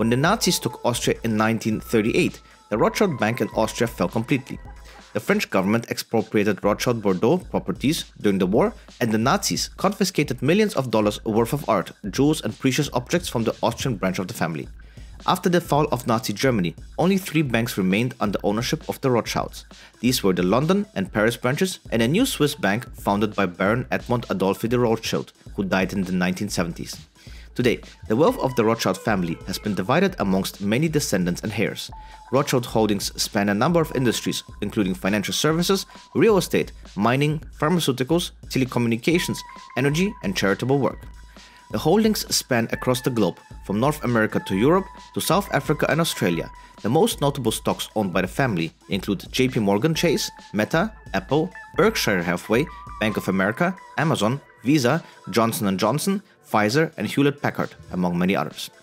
When the Nazis took Austria in 1938, the Rothschild Bank in Austria fell completely. The French government expropriated Rothschild Bordeaux properties during the war, and the Nazis confiscated millions of dollars worth of art, jewels, and precious objects from the Austrian branch of the family. After the fall of Nazi Germany, only three banks remained under ownership of the Rothschilds. These were the London and Paris branches and a new Swiss bank founded by Baron Edmond Adolphe de Rothschild, who died in the 1970s. Today, the wealth of the Rothschild family has been divided amongst many descendants and heirs. Rothschild holdings span a number of industries, including financial services, real estate, mining, pharmaceuticals, telecommunications, energy, and charitable work. The holdings span across the globe, from North America to Europe to South Africa and Australia. The most notable stocks owned by the family include JP Morgan Chase, Meta, Apple, Berkshire Hathaway, Bank of America, Amazon, Visa, Johnson & Johnson, Pfizer, and Hewlett Packard, among many others.